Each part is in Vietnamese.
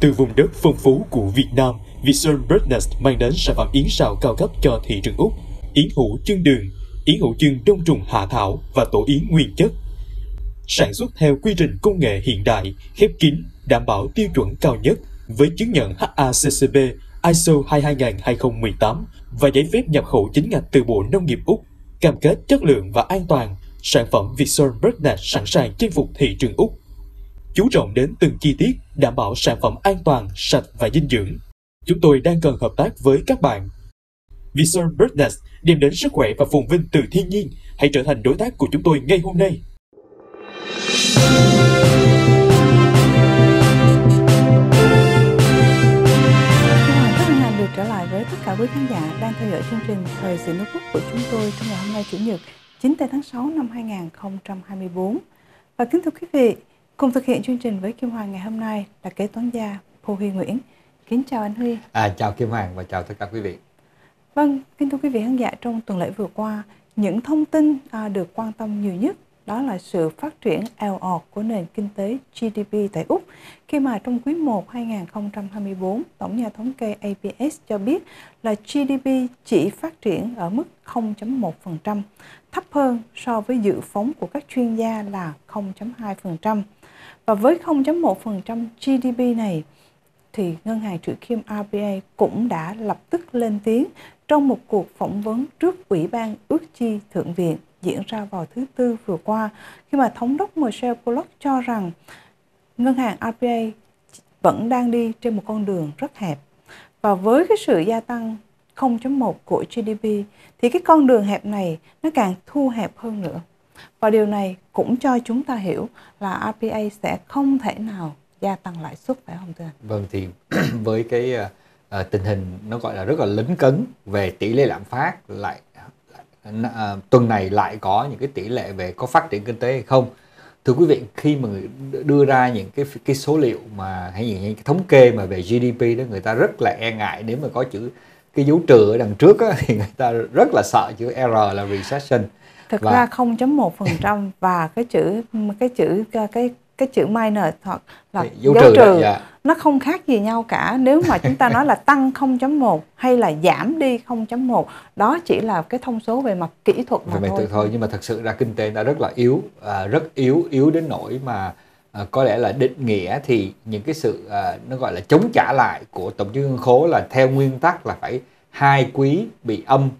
Từ vùng đất phong phú của Việt Nam, Vision Breakfast mang đến sản phẩm yến sào cao cấp cho thị trường Úc. Yến hũ chân đường, yến hũ chân đông trùng hạ thảo và tổ yến nguyên chất. Sản xuất theo quy trình công nghệ hiện đại, khép kín, đảm bảo tiêu chuẩn cao nhất với chứng nhận HACCP ISO 22000-2018 và giấy phép nhập khẩu chính ngạch từ Bộ Nông nghiệp Úc, cam kết chất lượng và an toàn. Sản phẩm Vision Breakfast sẵn sàng chinh phục thị trường Úc. Chú trọng đến từng chi tiết, đảm bảo sản phẩm an toàn, sạch và dinh dưỡng. Chúng tôi đang cần hợp tác với các bạn. Vision Birdness đem đến sức khỏe và phồn vinh từ thiên nhiên. Hãy trở thành đối tác của chúng tôi ngay hôm nay. Được trở lại với tất cả quý khán giả đang theo dõi chương trình Thời sự nước Quốc của chúng tôi trong ngày hôm nay Chủ nhật 9 tây tháng 6 năm 2024. Và kính thưa quý vị, cùng thực hiện chương trình với Kim Hoàng ngày hôm nay là kế toán gia Hồ Huy Nguyễn. Kính chào anh Huy. À, chào Kim Hoàng và chào tất cả quý vị. Vâng, kính thưa quý vị khán giả, trong tuần lễ vừa qua, những thông tin à, được quan tâm nhiều nhất đó là sự phát triển eo ọt của nền kinh tế GDP tại Úc khi mà trong quý 1 2024, Tổng nhà thống kê APS cho biết là GDP chỉ phát triển ở mức 0.1%, thấp hơn so với dự phóng của các chuyên gia là 0.2%. Và với 0.1% GDP này, thì Ngân hàng Trữ Kim RBA cũng đã lập tức lên tiếng trong một cuộc phỏng vấn trước Ủy ban ước chi Thượng viện diễn ra vào thứ Tư vừa qua, khi mà Thống đốc Michelle Pollock cho rằng ngân hàng RBA vẫn đang đi trên một con đường rất hẹp. Và với cái sự gia tăng 0.1 của GDP thì cái con đường hẹp này nó càng thu hẹp hơn nữa. Và điều này cũng cho chúng ta hiểu là RPA sẽ không thể nào gia tăng lãi suất phải không thưa anh? Vâng thì với cái uh, tình hình nó gọi là rất là lấn cấn về tỷ lệ lạm phát lại uh, tuần này lại có những cái tỷ lệ về có phát triển kinh tế hay không thưa quý vị khi mà người đưa ra những cái cái số liệu mà hay những cái thống kê mà về GDP đó người ta rất là e ngại nếu mà có chữ cái dấu trừ ở đằng trước á, thì người ta rất là sợ chữ R là recession thực và... ra 0.1% và cái chữ cái chữ cái cái chữ minus hoặc là dấu, dấu trừ, trừ dạ. nó không khác gì nhau cả nếu mà chúng ta nói là tăng 0.1 hay là giảm đi 0.1 đó chỉ là cái thông số về mặt kỹ thuật mà về thôi. thôi nhưng mà thật sự ra kinh tế đã rất là yếu à, rất yếu yếu đến nỗi mà à, có lẽ là định nghĩa thì những cái sự à, nó gọi là chống trả lại của tổng chứng ngân khố là theo nguyên tắc là phải hai quý bị âm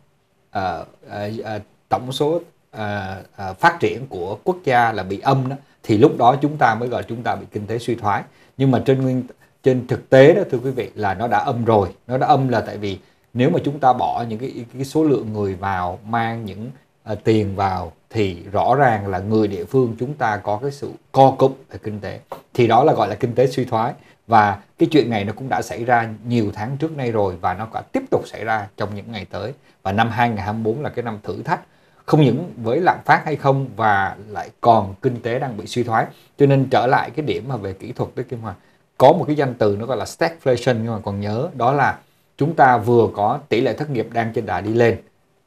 à, à, à, tổng số à, à, phát triển của quốc gia là bị âm đó thì lúc đó chúng ta mới gọi chúng ta bị kinh tế suy thoái. Nhưng mà trên nguyên trên thực tế đó thưa quý vị là nó đã âm rồi. Nó đã âm là tại vì nếu mà chúng ta bỏ những cái, cái số lượng người vào mang những uh, tiền vào thì rõ ràng là người địa phương chúng ta có cái sự co cụm về kinh tế. Thì đó là gọi là kinh tế suy thoái. Và cái chuyện này nó cũng đã xảy ra nhiều tháng trước nay rồi và nó còn tiếp tục xảy ra trong những ngày tới. Và năm 2024 là cái năm thử thách không những với lạm phát hay không và lại còn kinh tế đang bị suy thoái cho nên trở lại cái điểm mà về kỹ thuật đấy Kim Hoàng có một cái danh từ nó gọi là stagflation nhưng mà còn nhớ đó là chúng ta vừa có tỷ lệ thất nghiệp đang trên đà đi lên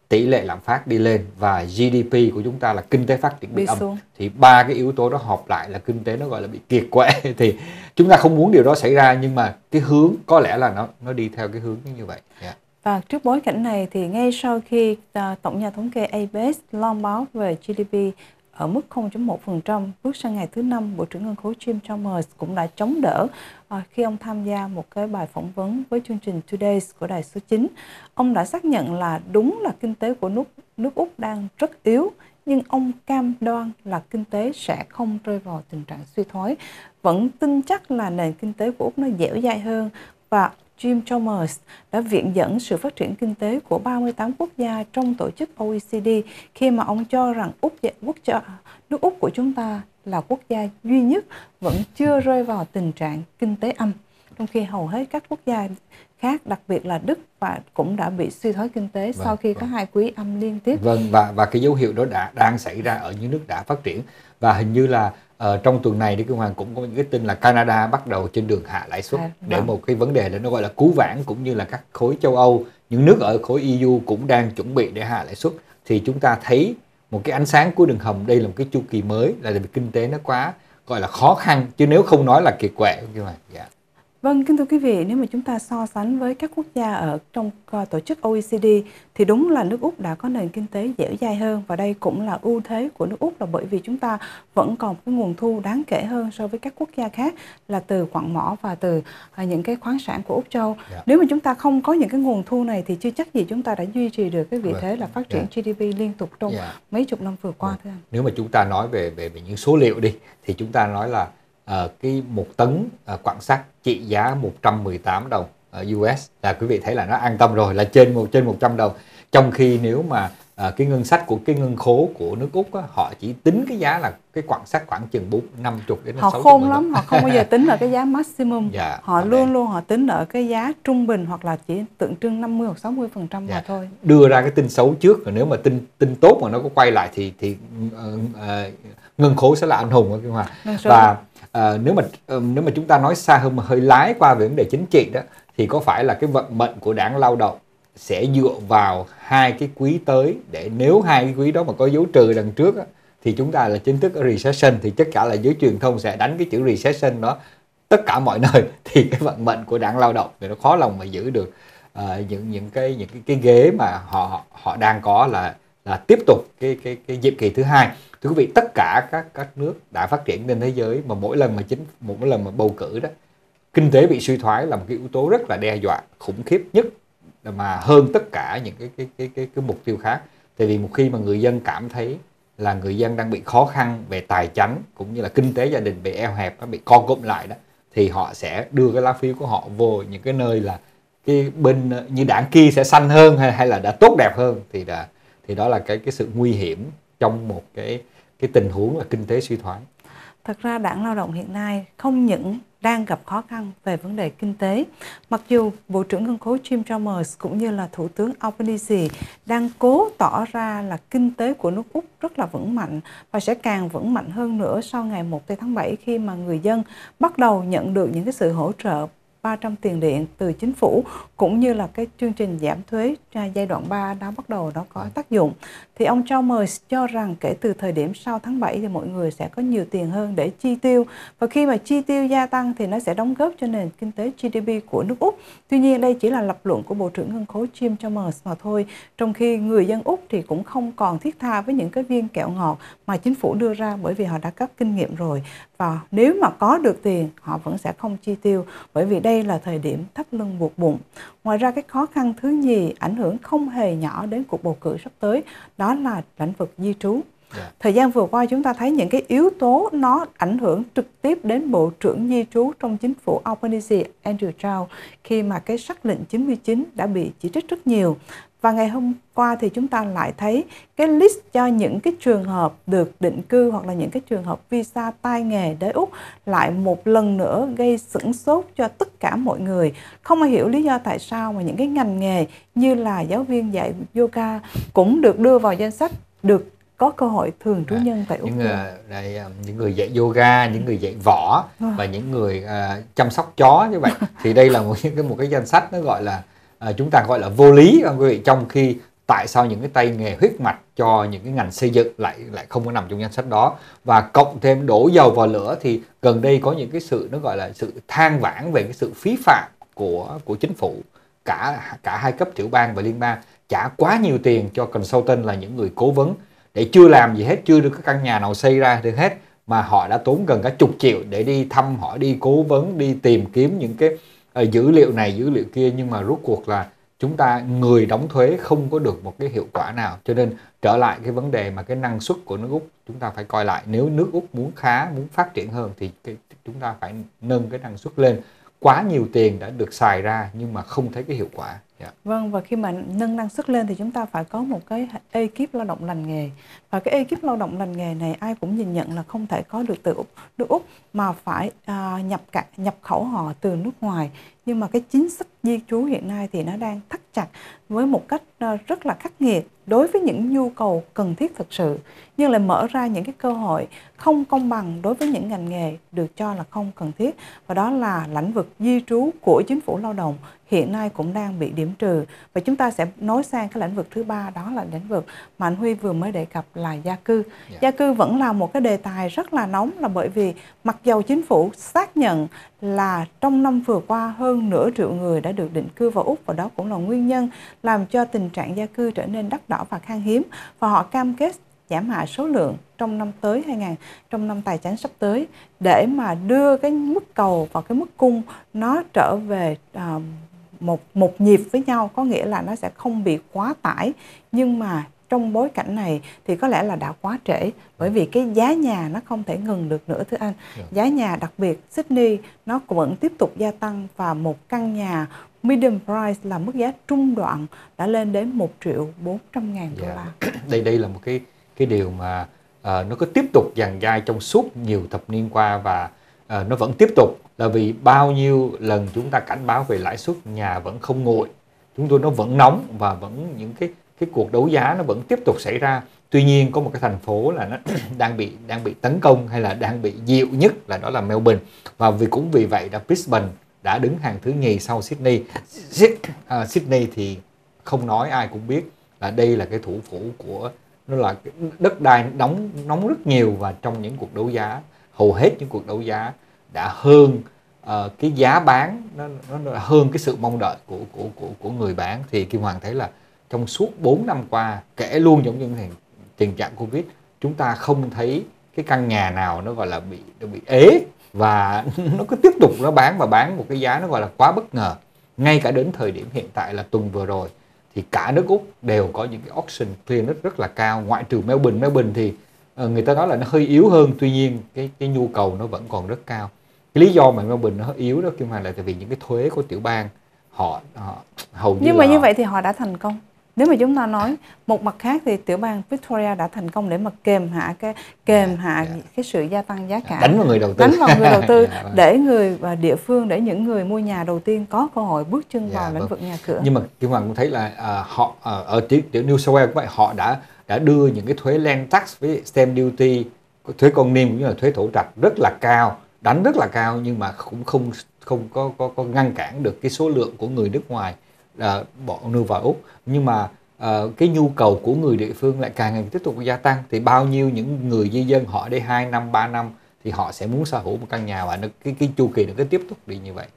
tỷ lệ lạm phát đi lên và GDP của chúng ta là kinh tế phát triển bị, âm xuống. thì ba cái yếu tố đó hợp lại là kinh tế nó gọi là bị kiệt quệ thì chúng ta không muốn điều đó xảy ra nhưng mà cái hướng có lẽ là nó nó đi theo cái hướng như vậy yeah. Và trước bối cảnh này thì ngay sau khi à, Tổng nhà thống kê ABS loan báo về GDP ở mức 0.1%, bước sang ngày thứ năm, Bộ trưởng Ngân khố Jim Chalmers cũng đã chống đỡ à, khi ông tham gia một cái bài phỏng vấn với chương trình Today của đài số 9. Ông đã xác nhận là đúng là kinh tế của nước, nước Úc đang rất yếu, nhưng ông cam đoan là kinh tế sẽ không rơi vào tình trạng suy thoái. Vẫn tin chắc là nền kinh tế của Úc nó dẻo dai hơn và Jim Chalmers đã viện dẫn sự phát triển kinh tế của 38 quốc gia trong tổ chức OECD khi mà ông cho rằng Úc quốc gia, nước Úc của chúng ta là quốc gia duy nhất vẫn chưa rơi vào tình trạng kinh tế âm trong khi hầu hết các quốc gia khác đặc biệt là Đức và cũng đã bị suy thoái kinh tế vâng, sau khi vâng. có hai quý âm liên tiếp. Vâng và và cái dấu hiệu đó đã đang xảy ra ở những nước đã phát triển và hình như là uh, trong tuần này thì Kim Hoàng cũng có những cái tin là Canada bắt đầu trên đường hạ lãi suất à, để vâng. một cái vấn đề là nó gọi là cứu vãn cũng như là các khối châu Âu những nước ở khối EU cũng đang chuẩn bị để hạ lãi suất thì chúng ta thấy một cái ánh sáng cuối đường hầm đây là một cái chu kỳ mới là vì kinh tế nó quá gọi là khó khăn chứ nếu không nói là kiệt quệ Kim Hoàng. Yeah. Dạ. Vâng, kính thưa quý vị, nếu mà chúng ta so sánh với các quốc gia ở trong tổ chức OECD thì đúng là nước Úc đã có nền kinh tế dẻo dai hơn và đây cũng là ưu thế của nước Úc là bởi vì chúng ta vẫn còn cái nguồn thu đáng kể hơn so với các quốc gia khác là từ quặng mỏ và từ à, những cái khoáng sản của Úc Châu. Yeah. Dạ. Nếu mà chúng ta không có những cái nguồn thu này thì chưa chắc gì chúng ta đã duy trì được cái vị vâng. thế là phát triển yeah. Dạ. GDP liên tục trong yeah. Dạ. mấy chục năm vừa qua thưa anh. Nếu mà chúng ta nói về về, về những số liệu đi thì chúng ta nói là uh, cái một tấn uh, quặng sắt trị giá 118 đồng ở US là quý vị thấy là nó an tâm rồi là trên một trên 100 đồng. Trong khi nếu mà à, cái ngân sách của cái ngân khố của nước úc á, họ chỉ tính cái giá là cái quặng sắt khoảng chừng bốn năm chục đến họ khôn lắm họ không bao giờ tính ở cái giá maximum. Dạ, họ luôn đấy. luôn họ tính ở cái giá trung bình hoặc là chỉ tượng trưng 50 hoặc 60 phần trăm dạ. mà thôi. Đưa ra cái tin xấu trước rồi nếu mà tin tin tốt mà nó có quay lại thì thì uh, uh, ngân khố sẽ là anh hùng ở Kim Hòa và à, nếu mà ờ, nếu mà chúng ta nói xa hơn mà hơi lái qua về vấn đề chính trị đó thì có phải là cái vận mệnh của đảng lao động sẽ dựa vào hai cái quý tới để nếu hai cái quý đó mà có dấu trừ đằng trước á, thì chúng ta là chính thức ở recession thì tất cả là giới truyền thông sẽ đánh cái chữ recession đó tất cả mọi nơi thì cái vận mệnh của đảng lao động thì nó khó lòng mà giữ được. Uh, những những cái những cái, cái ghế mà họ họ đang có là là tiếp tục cái cái cái nhiệm kỳ thứ hai. Thưa quý vị tất cả các các nước đã phát triển trên thế giới mà mỗi lần mà chính mỗi lần mà bầu cử đó kinh tế bị suy thoái là một cái yếu tố rất là đe dọa khủng khiếp nhất mà hơn tất cả những cái cái cái cái, cái mục tiêu khác. Tại vì một khi mà người dân cảm thấy là người dân đang bị khó khăn về tài chính cũng như là kinh tế gia đình bị eo hẹp nó bị co cụm lại đó thì họ sẽ đưa cái lá phiếu của họ vô những cái nơi là cái bên như đảng kia sẽ xanh hơn hay hay là đã tốt đẹp hơn thì là thì đó là cái cái sự nguy hiểm trong một cái cái tình huống là kinh tế suy thoái. Thật ra đảng lao động hiện nay không những đang gặp khó khăn về vấn đề kinh tế. Mặc dù Bộ trưởng Ngân khố Jim Chalmers cũng như là Thủ tướng Albanese đang cố tỏ ra là kinh tế của nước Úc rất là vững mạnh và sẽ càng vững mạnh hơn nữa sau ngày 1 tháng 7 khi mà người dân bắt đầu nhận được những cái sự hỗ trợ 300 tiền điện từ chính phủ, cũng như là cái chương trình giảm thuế giai đoạn 3 đã bắt đầu nó có tác dụng. Thì ông Chalmers cho rằng kể từ thời điểm sau tháng 7 thì mọi người sẽ có nhiều tiền hơn để chi tiêu và khi mà chi tiêu gia tăng thì nó sẽ đóng góp cho nền kinh tế GDP của nước Úc. Tuy nhiên đây chỉ là lập luận của Bộ trưởng Ngân khố Jim Chalmers mà thôi. Trong khi người dân Úc thì cũng không còn thiết tha với những cái viên kẹo ngọt mà chính phủ đưa ra bởi vì họ đã có kinh nghiệm rồi và nếu mà có được tiền họ vẫn sẽ không chi tiêu bởi vì đây là thời điểm thắt lưng buộc bụng. Ngoài ra cái khó khăn thứ nhì ảnh hưởng không hề nhỏ đến cuộc bầu cử sắp tới đó là lĩnh vực di trú. Yeah. Dạ. Thời gian vừa qua chúng ta thấy những cái yếu tố nó ảnh hưởng trực tiếp đến Bộ trưởng Di trú trong chính phủ Albanese Andrew Chow khi mà cái sắc lệnh 99 đã bị chỉ trích rất nhiều. Và ngày hôm qua thì chúng ta lại thấy cái list cho những cái trường hợp được định cư hoặc là những cái trường hợp visa tai nghề đến Úc lại một lần nữa gây sửng sốt cho tất cả mọi người. Không ai hiểu lý do tại sao mà những cái ngành nghề như là giáo viên dạy yoga cũng được đưa vào danh sách được có cơ hội thường trú nhân tại Úc. Những, uh, đây, uh, những người dạy yoga, những người dạy võ à. và những người uh, chăm sóc chó như vậy thì đây là một cái một cái danh sách nó gọi là à, chúng ta gọi là vô lý các quý vị? Trong khi tại sao những cái tay nghề huyết mạch cho những cái ngành xây dựng lại lại không có nằm trong danh sách đó? Và cộng thêm đổ dầu vào lửa thì gần đây có những cái sự nó gọi là sự than vãn về cái sự phí phạm của của chính phủ. Cả cả hai cấp tiểu bang và liên bang trả quá nhiều tiền cho consultant là những người cố vấn. Để chưa làm gì hết chưa được cái căn nhà nào xây ra được hết mà họ đã tốn gần cả chục triệu để đi thăm họ đi cố vấn đi tìm kiếm những cái Ờ, dữ liệu này dữ liệu kia nhưng mà rốt cuộc là chúng ta người đóng thuế không có được một cái hiệu quả nào. Cho nên trở lại cái vấn đề mà cái năng suất của nước úc chúng ta phải coi lại. Nếu nước úc muốn khá muốn phát triển hơn thì cái, chúng ta phải nâng cái năng suất lên. Quá nhiều tiền đã được xài ra nhưng mà không thấy cái hiệu quả. Yeah. Vâng và khi mà nâng năng suất lên thì chúng ta phải có một cái ekip lao động lành nghề và cái ekip lao động lành nghề này ai cũng nhìn nhận là không thể có được từ Úc, nước Úc mà phải à, nhập cả, nhập khẩu họ từ nước ngoài nhưng mà cái chính sách di trú hiện nay thì nó đang thắt chặt với một cách ờ, rất là khắc nghiệt đối với những nhu cầu cần thiết thực sự nhưng lại mở ra những cái cơ hội không công bằng đối với những ngành nghề được cho là không cần thiết và đó là lĩnh vực di trú của chính phủ lao động hiện nay cũng đang bị điểm trừ và chúng ta sẽ nói sang cái lĩnh vực thứ ba đó là lĩnh vực mà anh Huy vừa mới đề cập là gia cư. Yeah. Dạ. Gia cư vẫn là một cái đề tài rất là nóng là bởi vì mặc dầu chính phủ xác nhận là trong năm vừa qua hơn nửa triệu người đã được định cư vào Úc và đó cũng là nguyên nhân làm cho tình trạng gia cư trở nên đắt đỏ và khan hiếm và họ cam kết giảm hạ số lượng trong năm tới 2000 trong năm tài chính sắp tới để mà đưa cái mức cầu và cái mức cung nó trở về uh, một một nhịp với nhau. Có nghĩa là nó sẽ không bị quá tải nhưng mà trong bối cảnh này thì có lẽ là đã quá trễ. Bởi vì cái giá nhà nó không thể ngừng được nữa thưa anh. Dạ. giá nhà đặc biệt Sydney nó vẫn tiếp tục gia tăng và một căn nhà medium price là mức giá trung đoạn đã lên đến 1 triệu 400 ngàn đô dạ. la. Đây đây là một cái cái điều mà uh, nó có tiếp tục dàn dai trong suốt nhiều thập niên qua và uh, nó vẫn tiếp tục. Là vì bao nhiêu lần chúng ta cảnh báo về lãi suất nhà vẫn không nguội chúng tôi nó vẫn nóng và vẫn những cái cái cuộc đấu giá nó vẫn tiếp tục xảy ra. Tuy nhiên có một cái thành phố là nó đang bị đang bị tấn công hay là đang bị dịu nhất là đó là Melbourne. Và vì cũng vì vậy đã Brisbane đã đứng hàng thứ nhì sau Sydney. À, Sydney thì không nói ai cũng biết là đây là cái thủ phủ của nó là đất đai nóng nóng rất nhiều và trong những cuộc đấu giá hầu hết những cuộc đấu giá đã hơn uh, cái giá bán nó, nó hơn cái sự mong đợi của của của của người bán. Thì Kim Hoàng thấy là trong suốt 4 năm qua kể luôn giống như tình, tình trạng Covid chúng ta không thấy cái căn nhà nào nó gọi là bị nó bị ế và nó cứ tiếp tục nó bán và bán một cái giá nó gọi là quá bất ngờ. Ngay cả đến thời điểm hiện tại là tuần vừa rồi thì cả nước Úc đều có những cái auction clearance rất là cao. Ngoại trừ Melbourne Melbourne thì uh, người ta nói là nó hơi yếu hơn tuy nhiên cái cái nhu cầu nó vẫn còn rất cao. Cái lý do mà Melbourne nó yếu đó Kim Hoàng là tại vì những cái thuế của tiểu bang họ, họ hầu như nhưng mà như vậy thì họ đã thành công nếu mà chúng ta nói một mặt khác thì tiểu bang Victoria đã thành công để mà kềm hạ cái kềm hạ yeah. cái sự gia tăng giá cả đánh vào người đầu tư đánh vào người đầu tư yeah, vâng. để người và địa phương để những người mua nhà đầu tiên có cơ hội bước chân yeah, vào lĩnh vâng. vực nhà cửa nhưng mà Kim Hoàng cũng thấy là uh, họ uh, ở tiểu, tiểu New South Wales cũng vậy họ đã đã đưa những cái thuế land tax với stamp duty thuế con niêm cũng như là thuế thổ trạch rất là cao đánh rất là cao nhưng mà cũng không không có có, có ngăn cản được cái số lượng của người nước ngoài uh, bỏ nuôi vào úc nhưng mà uh, cái nhu cầu của người địa phương lại càng ngày tiếp tục gia tăng thì bao nhiêu những người di dân họ đi 2 năm 3 năm thì họ sẽ muốn sở hữu một căn nhà và nó cái cái chu kỳ nó cứ tiếp tục đi như vậy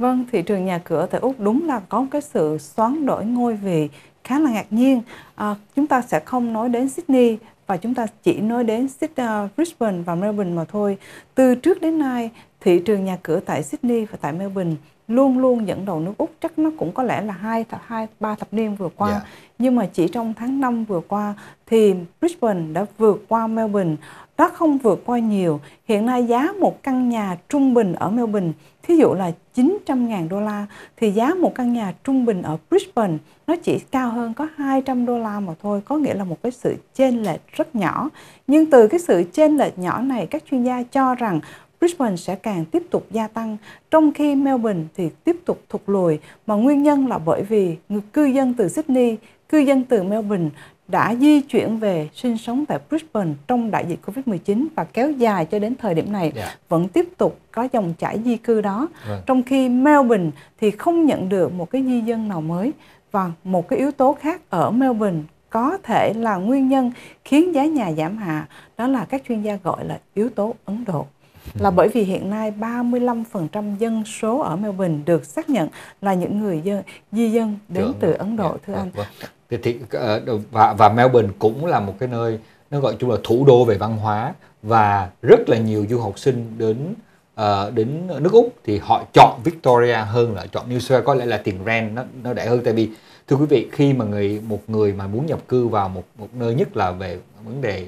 Vâng, thị trường nhà cửa tại Úc đúng là có cái sự xoắn đổi ngôi vị khá là ngạc nhiên. À, chúng ta sẽ không nói đến Sydney và chúng ta chỉ nói đến Sydney, ờ, Brisbane và Melbourne mà thôi. Từ trước đến nay, thị trường nhà cửa tại Sydney và tại Melbourne luôn luôn dẫn đầu nước Úc. Chắc nó cũng có lẽ là hai hai ba thập niên vừa qua. Yeah. Dạ. nhưng mà chỉ trong tháng 5 vừa qua thì Brisbane đã vượt qua Melbourne. Nó không vượt qua nhiều. Hiện nay giá một căn nhà trung bình ở Melbourne thí dụ là 900.000 đô la thì giá một căn nhà trung bình ở Brisbane nó chỉ cao hơn có 200 đô la mà thôi. Có nghĩa là một cái sự chênh lệch rất nhỏ. Nhưng từ cái sự chênh lệch nhỏ này các chuyên gia cho rằng Brisbane sẽ càng tiếp tục gia tăng, trong khi Melbourne thì tiếp tục thụt lùi, mà nguyên nhân là bởi vì người cư dân từ Sydney, cư dân từ Melbourne đã di chuyển về sinh sống tại Brisbane trong đại dịch Covid-19 và kéo dài cho đến thời điểm này yeah. Dạ. vẫn tiếp tục có dòng chảy di cư đó. Right. Vâng. Trong khi Melbourne thì không nhận được một cái di dân nào mới và một cái yếu tố khác ở Melbourne có thể là nguyên nhân khiến giá nhà giảm hạ đó là các chuyên gia gọi là yếu tố Ấn Độ là bởi vì hiện nay 35% dân số ở Melbourne được xác nhận là những người dân di dân đến Trưởng từ Ấn Độ yeah, dạ, thưa anh. Vâng. Thì, thì ờ, và và Melbourne cũng là một cái nơi nó gọi chung là thủ đô về văn hóa và rất là nhiều du học sinh đến uh, đến nước Úc thì họ chọn Victoria hơn là chọn New South Wales có lẽ là tiền rent nó nó rẻ hơn tại vì thưa quý vị khi mà người một người mà muốn nhập cư vào một một nơi nhất là về vấn đề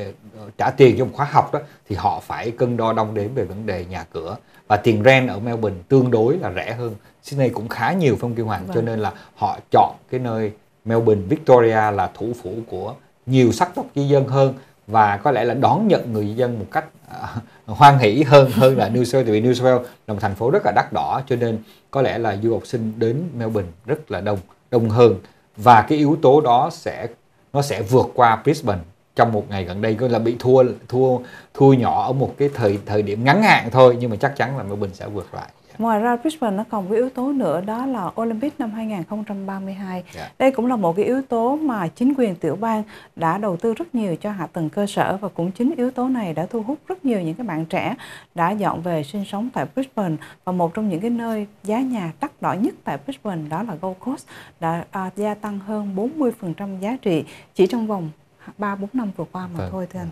uh, trả tiền cho một khóa học đó thì họ phải cân đo đong đếm về vấn đề nhà cửa. Và tiền rent ở Melbourne tương đối là rẻ hơn. Sydney cũng khá nhiều phong kim hoàng vâng. cho nên là họ chọn cái nơi Melbourne Victoria là thủ phủ của nhiều sắc tộc di dân hơn. Và có lẽ là đón nhận người dân một cách uh, hoan hỷ hơn hơn là New South Wales vì New South Wales là một thành phố rất là đắt đỏ cho nên có lẽ là du học sinh đến Melbourne rất là đông đông hơn và cái yếu tố đó sẽ, nó sẽ vượt qua Brisbane trong một ngày gần đây có là bị thua thua thua nhỏ ở một cái thời thời điểm ngắn hạn thôi, nhưng mà chắc chắn là Melbourne sẽ vượt lại. Ngoài ra Brisbane nó còn có yếu tố nữa đó là Olympic năm 2032. Yeah. Dạ. Đây cũng là một cái yếu tố mà chính quyền tiểu bang đã đầu tư rất nhiều cho hạ tầng cơ sở và cũng chính yếu tố này đã thu hút rất nhiều những cái bạn trẻ đã dọn về sinh sống tại Brisbane và một trong những cái nơi giá nhà đắt đỏ nhất tại Brisbane đó là Gold Coast đã à, gia tăng hơn 40% giá trị chỉ trong vòng 3 4 năm vừa qua mà vâng. thôi thưa anh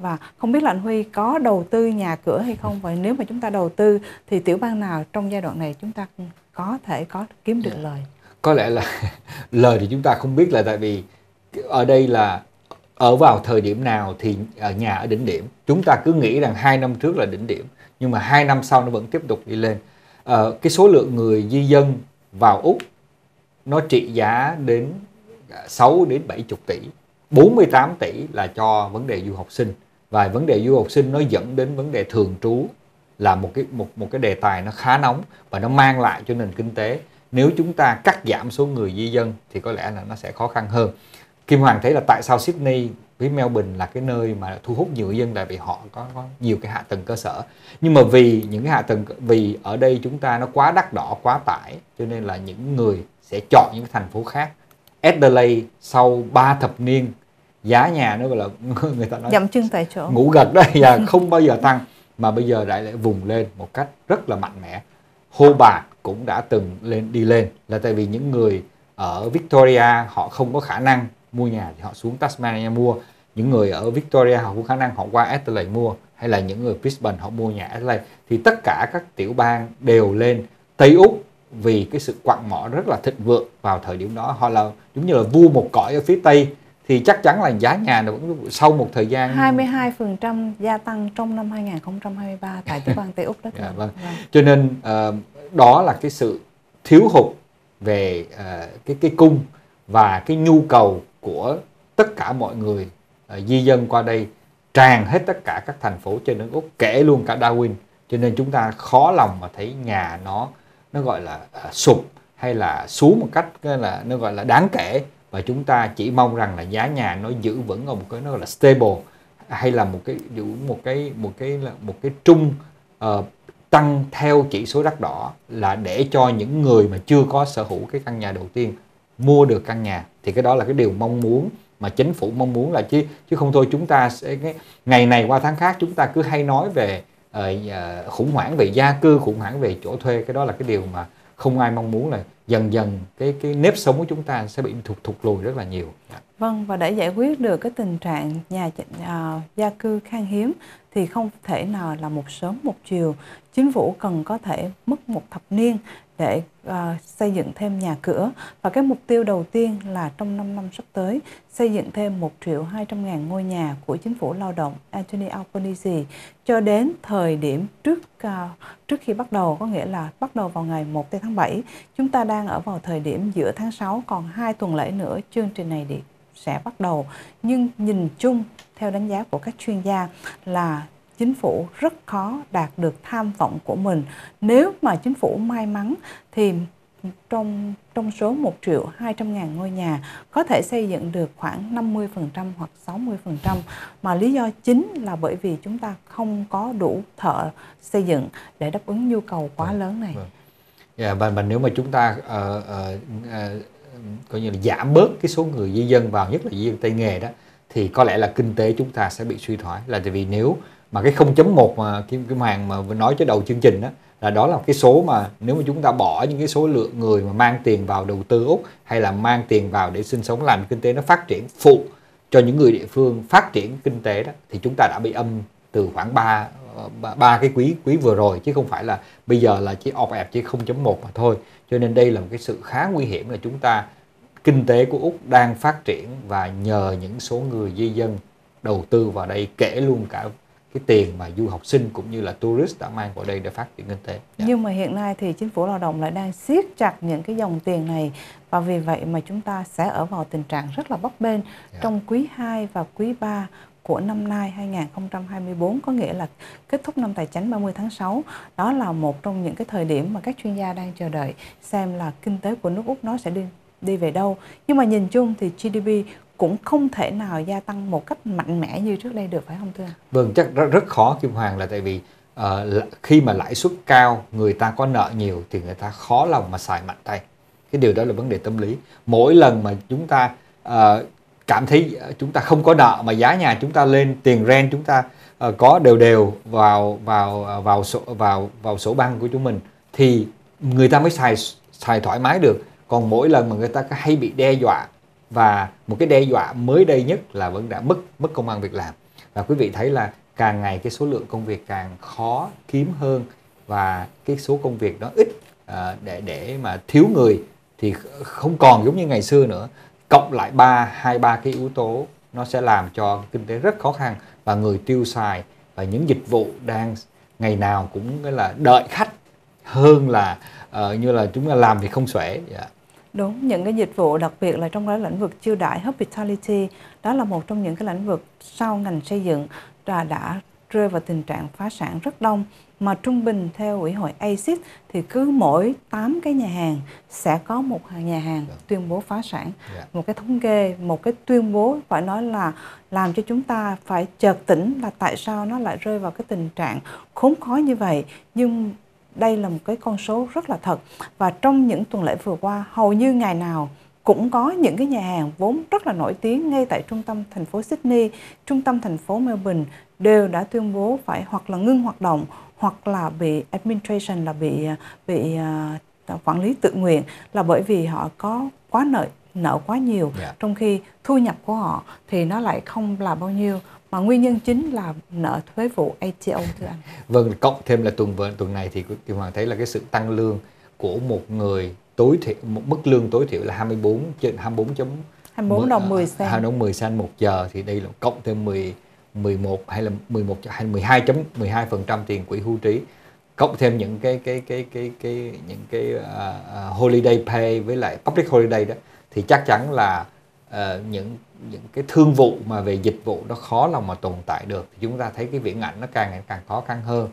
và không biết là anh Huy có đầu tư nhà cửa hay không? Và nếu mà chúng ta đầu tư thì tiểu bang nào trong giai đoạn này chúng ta có thể có kiếm được. Dạ. lời? Có lẽ là lời thì chúng ta không biết là tại vì ở đây là ở vào thời điểm nào thì ở nhà ở đỉnh điểm. Chúng ta cứ nghĩ rằng hai năm trước là đỉnh điểm nhưng mà hai năm sau nó vẫn tiếp tục đi lên. À, cái số lượng người di dân vào úc nó trị giá đến 6 đến 70 tỷ. 48 tỷ là cho vấn đề du học sinh và vấn đề du học sinh nó dẫn đến vấn đề thường trú là một cái một một cái đề tài nó khá nóng và nó mang lại cho nền kinh tế. Nếu chúng ta cắt giảm số người di dân thì có lẽ là nó sẽ khó khăn hơn. Kim Hoàng thấy là tại sao Sydney với Melbourne là cái nơi mà thu hút nhiều dân tại vì họ có, có nhiều cái hạ tầng cơ sở. Nhưng mà vì những cái hạ tầng vì ở đây chúng ta nó quá đắt đỏ quá tải cho nên là những người sẽ chọn những thành phố khác. Adelaide sau 3 thập niên giá nhà nó gọi là người ta nói dậm chân tại chỗ. ngủ gật đây và không bao giờ tăng. Mà bây giờ lại lại vùng lên một cách rất là mạnh mẽ. Hô bạc cũng đã từng lên đi lên là tại vì những người ở Victoria họ không có khả năng mua nhà thì họ xuống Tasmania mua. Những người ở Victoria họ có khả năng họ qua Adelaide mua hay là những người Brisbane họ mua nhà Adelaide. Thì tất cả các tiểu bang đều lên Tây Úc vì cái sự quặng mỏ rất là thịnh vượng vào thời điểm đó. Họ là giống như là vua một cõi ở phía Tây thì chắc chắn là giá nhà nó vẫn sau một thời gian 22% gia tăng trong năm 2023 tại tiểu bang Tây Úc đó. dạ, vâng. vâng. Cho nên uh, đó là cái sự thiếu hụt về uh, cái cái cung và cái nhu cầu của tất cả mọi người uh, di dân qua đây tràn hết tất cả các thành phố trên nước Úc kể luôn cả Darwin cho nên chúng ta khó lòng mà thấy nhà nó nó gọi là uh, sụp hay là xuống một cách là nó gọi là đáng kể và chúng ta chỉ mong rằng là giá nhà nó giữ vững ở một cái nó gọi là stable hay là một cái giữ một cái một cái là một cái trung uh, tăng theo chỉ số đắt đỏ là để cho những người mà chưa có sở hữu cái căn nhà đầu tiên mua được căn nhà. Thì cái đó là cái điều mong muốn mà chính phủ mong muốn là chứ chứ không thôi chúng ta sẽ cái ngày này qua tháng khác chúng ta cứ hay nói về uh, khủng hoảng về gia cư khủng hoảng về chỗ thuê. Cái đó là cái điều mà không ai mong muốn là dần dần cái cái nếp sống của chúng ta sẽ bị thụt thụt lùi rất là nhiều. Vâng và để giải quyết được cái tình trạng nhà uh, gia cư khan hiếm thì không thể nào là một sớm một chiều. Chính phủ cần có thể mất một thập niên để uh, xây dựng thêm nhà cửa. Và cái mục tiêu đầu tiên là trong 5 năm sắp tới xây dựng thêm 1 triệu 200 ngàn ngôi nhà của chính phủ lao động Anthony Albanese cho đến thời điểm trước uh, trước khi bắt đầu có nghĩa là bắt đầu vào ngày 1 tháng 7 chúng ta đang ở vào thời điểm giữa tháng 6 còn hai tuần lễ nữa chương trình này đi sẽ bắt đầu nhưng nhìn chung theo đánh giá của các chuyên gia là chính phủ rất khó đạt được tham vọng của mình. Nếu mà chính phủ may mắn thì trong trong số 1 triệu 200 ngàn ngôi nhà có thể xây dựng được khoảng 50% hoặc 60% mà lý do chính là bởi vì chúng ta không có đủ thợ xây dựng để đáp ứng nhu cầu quá vâng, lớn này. Vâng. Yeah, và, và nếu mà chúng ta uh, uh, uh, coi như là giảm bớt cái số người di dân vào, nhất là di dân tay nghề đó, thì có lẽ là kinh tế chúng ta sẽ bị suy thoái. Là tại vì nếu mà cái 0.1 mà Kim Kim Hoàng mà nói cho đầu chương trình đó, là đó là cái số mà nếu mà chúng ta bỏ những cái số lượng người mà mang tiền vào đầu tư Úc, hay là mang tiền vào để sinh sống làm kinh tế nó phát triển phụ cho những người địa phương phát triển kinh tế đó, thì chúng ta đã bị âm từ khoảng 3 ba cái quý quý vừa rồi chứ không phải là bây giờ là chỉ ọp ẹp chỉ 0.1 mà thôi cho nên đây là một cái sự khá nguy hiểm là chúng ta kinh tế của Úc đang phát triển và nhờ những số người di dân đầu tư vào đây kể luôn cả cái tiền mà du học sinh cũng như là tourist đã mang vào đây để phát triển kinh tế. Yeah. Dạ. Nhưng mà hiện nay thì chính phủ lao động lại đang siết chặt những cái dòng tiền này và vì vậy mà chúng ta sẽ ở vào tình trạng rất là bấp bênh yeah. Dạ. trong quý 2 và quý 3 của năm nay 2024 có nghĩa là kết thúc năm tài chính 30 tháng 6. Đó là một trong những cái thời điểm mà các chuyên gia đang chờ đợi xem là kinh tế của nước Úc nó sẽ đi đi về đâu nhưng mà nhìn chung thì GDP cũng không thể nào gia tăng một cách mạnh mẽ như trước đây được phải không thưa? Vâng chắc rất, rất khó Kim Hoàng là tại vì uh, khi mà lãi suất cao người ta có nợ nhiều thì người ta khó lòng mà xài mạnh tay cái điều đó là vấn đề tâm lý mỗi lần mà chúng ta uh, cảm thấy ờ, chúng ta không có nợ mà giá nhà chúng ta lên tiền rent chúng ta uh, có đều đều vào vào ờ, vào sổ vào vào sổ băng của chúng mình thì người ta mới xài xài thoải mái được. Còn mỗi lần mà người ta hay bị đe dọa và một cái đe dọa mới đây nhất là vẫn đã mất mất công an việc làm. Và quý vị thấy là càng ngày cái số lượng công việc càng khó kiếm hơn và cái số công việc nó ít à, để để mà thiếu người thì không còn giống như ngày xưa nữa cộng lại ba hai ba cái yếu tố nó sẽ làm cho kinh tế rất khó khăn và người tiêu xài và những dịch vụ đang ngày nào cũng là đợi khách hơn là uh, như là chúng ta làm thì không xuể yeah. Đúng, những cái dịch vụ đặc biệt là trong cái lĩnh vực chiêu đãi hospitality đó là một trong những cái lĩnh vực sau ngành xây dựng đã, đã rơi vào tình trạng phá sản rất đông mà trung bình theo ủy hội ACID thì cứ mỗi 8 cái nhà hàng sẽ có một nhà hàng dạ. tuyên bố phá sản. Yeah. Dạ. Một cái thống kê, một cái tuyên bố phải nói là làm cho chúng ta phải chợt tỉnh là tại sao nó lại rơi vào cái tình trạng khốn khó như vậy. Nhưng đây là một cái con số rất là thật và trong những tuần lễ vừa qua hầu như ngày nào cũng có những cái nhà hàng vốn rất là nổi tiếng ngay tại trung tâm thành phố Sydney, trung tâm thành phố Melbourne đều đã tuyên bố phải hoặc là ngưng hoạt động hoặc là bị administration là bị bị uh, quản lý tự nguyện là bởi vì họ có quá nợ nợ quá nhiều yeah. Dạ. trong khi thu nhập của họ thì nó lại không là bao nhiêu mà nguyên nhân chính là nợ thuế vụ ATO thưa anh. Vâng, cộng thêm là tuần vừa tuần này thì Kim Hoàng thấy là cái sự tăng lương của một người tối thiểu một mức lương tối thiểu là 24 trên 24 chấm 24 đồng 10 sen. 2 đồng 10 sen một giờ thì đây là cộng thêm 10 11 hay là 11 hay 12 chấm 12 phần trăm tiền quỹ hưu trí. Cộng thêm những cái cái cái cái cái những cái uh, holiday pay với lại public holiday đó thì chắc chắn là uh, những những cái thương vụ mà về dịch vụ nó khó lòng mà tồn tại được. Thì chúng ta thấy cái viễn ảnh nó càng ngày càng khó khăn hơn.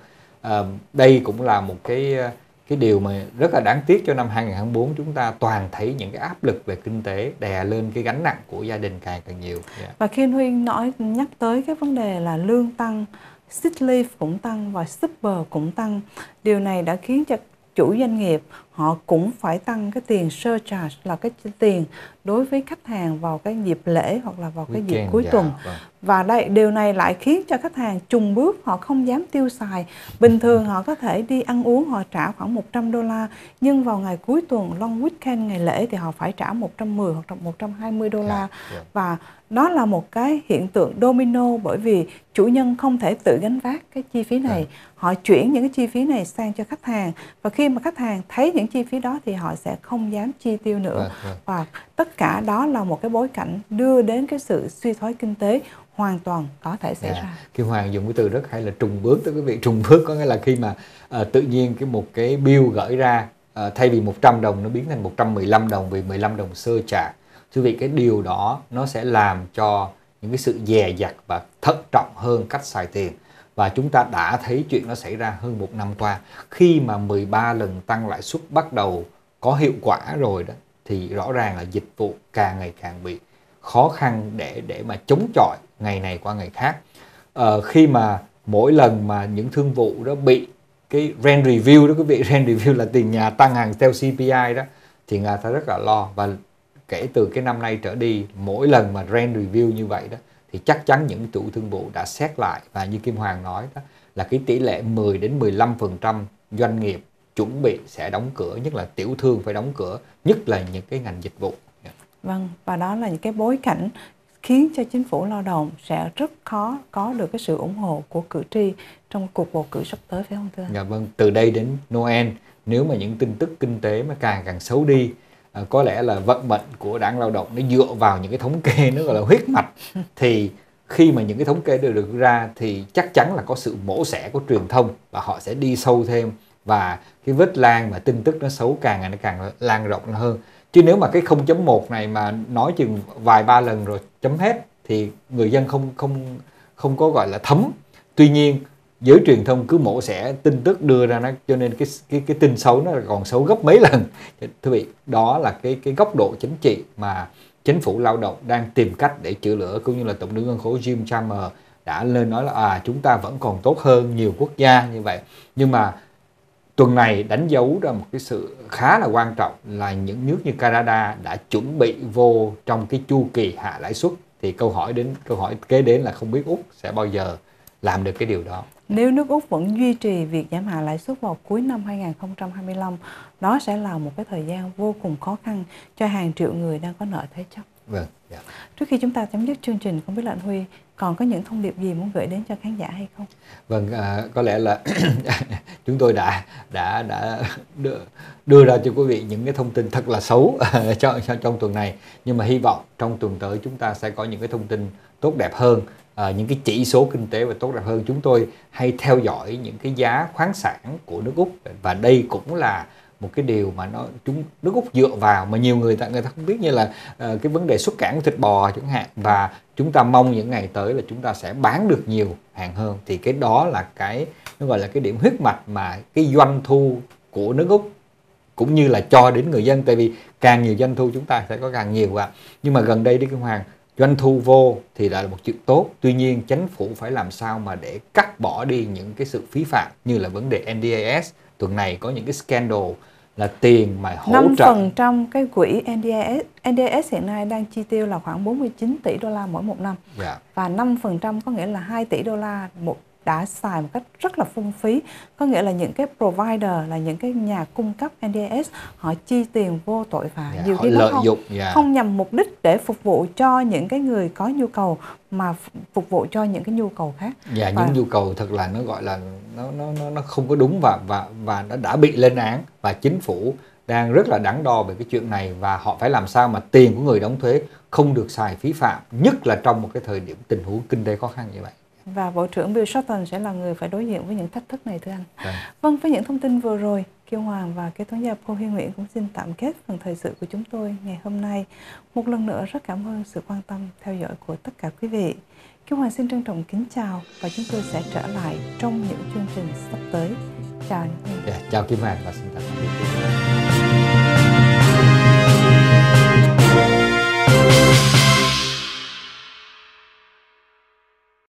Uh, đây cũng là một cái ờ, cái điều mà rất là đáng tiếc cho năm 2024 chúng ta toàn thấy những cái áp lực về kinh tế đè lên cái gánh nặng của gia đình càng càng nhiều. Yeah. Và khi anh Huyên nói nhắc tới cái vấn đề là lương tăng, sick leave cũng tăng và super cũng tăng, điều này đã khiến cho chủ doanh nghiệp họ cũng phải tăng cái tiền surcharge là cái tiền đối với khách hàng vào cái dịp lễ hoặc là vào cái Weekend, dịp cuối dạ, tuần vâng. và đây điều này lại khiến cho khách hàng trùng bước họ không dám tiêu xài bình thường họ có thể đi ăn uống họ trả khoảng 100 đô la nhưng vào ngày cuối tuần long weekend ngày lễ thì họ phải trả 110 hoặc 120 đô la dạ, yeah. Dạ. và nó là một cái hiện tượng domino bởi vì chủ nhân không thể tự gánh vác cái chi phí này họ chuyển những cái chi phí này sang cho khách hàng và khi mà khách hàng thấy những chi phí đó thì họ sẽ không dám chi tiêu nữa yeah, yeah. và tất cả đó là một cái bối cảnh đưa đến cái sự suy thoái kinh tế hoàn toàn có thể xảy. Dạ. ra. Kim Hoàng dùng cái từ rất hay là trùng bước tới quý vị trùng bước có nghĩa là khi mà uh, tự nhiên cái một cái bill gửi ra uh, thay vì 100 đồng nó biến thành 115 đồng vì 15 đồng sơ trả. Thưa vị cái điều đó nó sẽ làm cho những cái sự dè dặt và thận trọng hơn cách xài tiền và chúng ta đã thấy chuyện nó xảy ra hơn một năm qua. Khi mà 13 lần tăng lãi suất bắt đầu có hiệu quả rồi đó thì rõ ràng là dịch vụ càng ngày càng bị khó khăn để để mà chống chọi ngày này qua ngày khác. À, khi mà mỗi lần mà những thương vụ đó bị cái rent review đó quý vị rent review là tiền nhà tăng hàng theo CPI đó thì người ta rất là lo. Và kể từ cái năm nay trở đi mỗi lần mà rent review như vậy đó thì chắc chắn những chủ thương vụ đã xét lại và như Kim Hoàng nói đó là cái tỷ lệ 10 đến 15% doanh nghiệp chuẩn bị sẽ đóng cửa nhất là tiểu thương phải đóng cửa nhất là những cái ngành dịch vụ vâng và đó là những cái bối cảnh khiến cho chính phủ lao động sẽ rất khó có được cái sự ủng hộ của cử tri trong cuộc bầu cử sắp tới phải không thưa? Dạ vâng, từ đây đến Noel nếu mà những tin tức kinh tế mà càng càng xấu đi à, có lẽ là vận mệnh của đảng lao động nó dựa vào những cái thống kê nó gọi là huyết mạch. Thì khi mà những cái thống kê được được ra thì chắc chắn là có sự mổ xẻ của truyền thông và họ sẽ đi sâu thêm và cái vết lan mà tin tức nó xấu càng ngày nó càng lan rộng hơn. Chứ nếu mà cái 0.1 này mà nói chừng vài ba lần rồi chấm hết thì người dân không không không có gọi là thấm. Tuy nhiên giới truyền thông cứ mổ xẻ, tin tức đưa ra nó, cho nên cái cái cái tin xấu nó còn xấu gấp mấy lần. Thưa vị, đó là cái cái góc độ chính trị mà chính phủ lao động đang tìm cách để chữa lửa, cũng như là tổng thống ngân khố Jim Chalmers đã lên nói là à chúng ta vẫn còn tốt hơn nhiều quốc gia như vậy. Nhưng mà tuần này đánh dấu ra một cái sự khá là quan trọng là những nước như Canada đã chuẩn bị vô trong cái chu kỳ hạ lãi suất. Thì câu hỏi đến, câu hỏi kế đến là không biết úc sẽ bao giờ làm được cái điều đó nếu nước Úc vẫn duy trì việc giảm hạ lãi suất vào cuối năm 2025, đó sẽ là một cái thời gian vô cùng khó khăn cho hàng triệu người đang có nợ thế chấp. Vâng. Dạ. Trước khi chúng ta chấm dứt chương trình, không biết là anh Huy còn có những thông điệp gì muốn gửi đến cho khán giả hay không? Vâng, à, có lẽ là chúng tôi đã đã đã đưa, đưa ra cho quý vị những cái thông tin thật là xấu trong, trong tuần này, nhưng mà hy vọng trong tuần tới chúng ta sẽ có những cái thông tin tốt đẹp hơn à, những cái chỉ số kinh tế và tốt đẹp hơn chúng tôi hay theo dõi những cái giá khoáng sản của nước úc. Và đây cũng là một cái điều mà nó chúng nước úc dựa vào mà nhiều người ta người ta không biết như là uh, cái vấn đề xuất cảng của thịt bò chẳng hạn. Và chúng ta mong những ngày tới là chúng ta sẽ bán được nhiều hàng hơn. Thì cái đó là cái nó gọi là cái điểm huyết mạch mà cái doanh thu của nước úc cũng như là cho đến người dân. Tại vì càng nhiều doanh thu chúng ta sẽ có càng nhiều ạ. Nhưng mà gần đây đi cái hoàng doanh thu vô thì là một chuyện tốt tuy nhiên chính phủ phải làm sao mà để cắt bỏ đi những cái sự phí phạm như là vấn đề NDIS tuần này có những cái scandal là tiền mà hỗ 5% trợ 5% cái quỹ NDIS NDIS hiện nay đang chi tiêu là khoảng 49 tỷ đô la mỗi một năm yeah. Dạ. và 5% có nghĩa là 2 tỷ đô la một đã xài một cách rất là phung phí. Có nghĩa là những cái provider là những cái nhà cung cấp NDS họ chi tiền vô tội vạ. Yeah, nhiều khi lợi không, dụng yeah. không nhằm mục đích để phục vụ cho những cái người có nhu cầu mà phục vụ cho những cái nhu cầu khác. Dạ và... những nhu cầu thật là nó gọi là nó nó nó không có đúng và và và nó đã bị lên án. Và chính phủ đang rất là đắn đo về cái chuyện này và họ phải làm sao mà tiền của người đóng thuế không được xài phí phạm nhất là trong một cái thời điểm tình huống kinh tế khó khăn như vậy và Bộ trưởng Bill Shorten sẽ là người phải đối diện với những thách thức này thưa anh. Vâng, vâng với những thông tin vừa rồi, Kiều Hoàng và kế toán gia Paul Huy Nguyễn cũng xin tạm kết phần thời sự của chúng tôi ngày hôm nay. Một lần nữa rất cảm ơn sự quan tâm theo dõi của tất cả quý vị. Kiều Hoàng xin trân trọng kính chào và chúng tôi sẽ trở lại trong những chương trình sắp tới. Chào anh. Yeah, dạ, chào Kim Hoàng và xin tạm biệt.